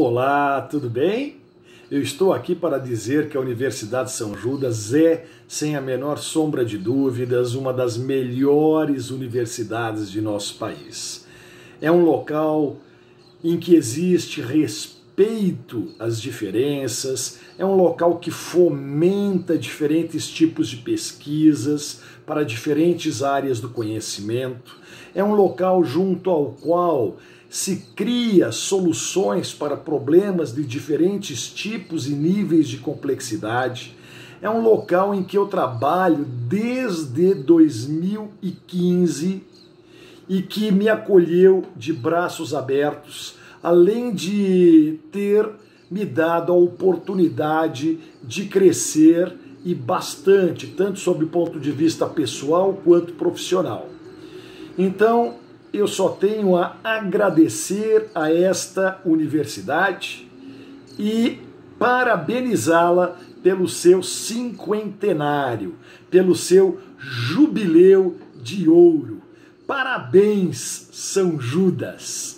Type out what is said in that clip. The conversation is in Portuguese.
Olá, tudo bem? Eu estou aqui para dizer que a Universidade São Judas é, sem a menor sombra de dúvidas, uma das melhores universidades de nosso país. É um local em que existe respeito às diferenças, é um local que fomenta diferentes tipos de pesquisas para diferentes áreas do conhecimento, é um local junto ao qual se cria soluções para problemas de diferentes tipos e níveis de complexidade. É um local em que eu trabalho desde 2015 e que me acolheu de braços abertos, além de ter me dado a oportunidade de crescer e bastante, tanto sob o ponto de vista pessoal quanto profissional. Então, eu só tenho a agradecer a esta universidade e parabenizá-la pelo seu cinquentenário, pelo seu jubileu de ouro. Parabéns, São Judas!